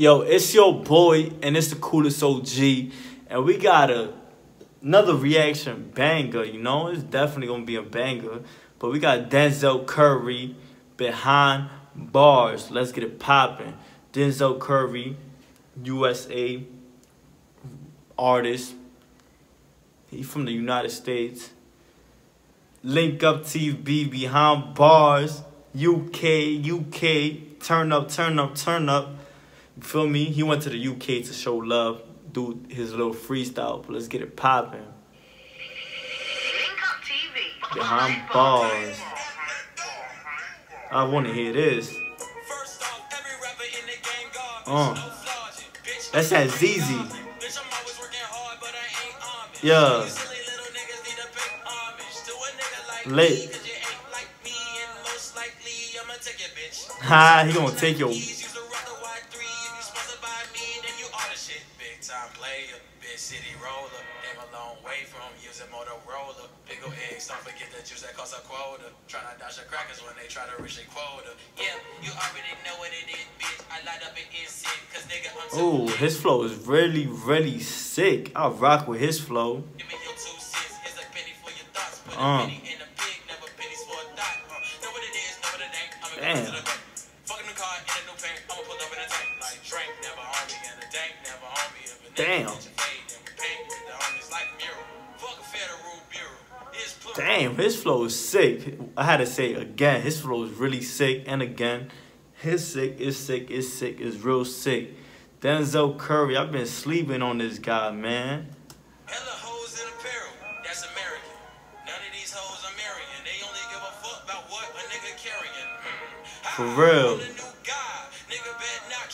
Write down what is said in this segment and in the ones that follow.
Yo, it's your boy, and it's the coolest OG, and we got a another reaction banger. You know, it's definitely gonna be a banger. But we got Denzel Curry Behind Barz. Let's get it popping. Denzel Curry, USA artist. He from the United States. Link Up TV Behind Barz. UK, UK. Turn up, turn up, turn up. Feel me? He went to the UK to show love, do his little freestyle. But let's get it popping. Behind Barz. I want to hear this. Uh. That's that ZZ. Yeah. Late. Ha, he gonna take your time player, big city roller. Came a long way from using Motorola. Big ol' eggs, don't forget the juice that costs a quota. Try to dodge the crackers when they try to reach a quota. Yeah, you already know what it is, bitch. I light up an insect, cause nigga, I'm Oh, his flow is really, really sick. I rock with his flow. Give me your two cents, here's a penny for your thoughts. Put uh. a penny in Damn. Damn, his flow is sick. I had to say again, his flow is really sick. And again, his sick is sick, is sick, is real sick. Denzel Curry, I've been sleeping on this guy, man. Hella hoes in apparel, that's American. None of these hoes are marrying. They only give a fuck about what a nigga carrying. For real.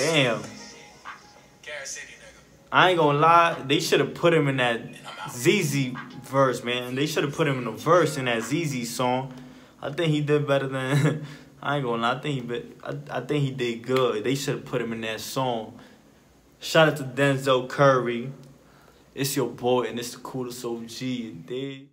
Damn. I ain't gonna lie, they should have put him in that ZZ verse, man. They should have put him in the verse in that ZZ song. I think he did better than. I ain't gonna lie. I think he, be, I, I think he did good. They should have put him in that song. Shout out to Denzel Curry. It's your boy, and it's the coolest OG. They.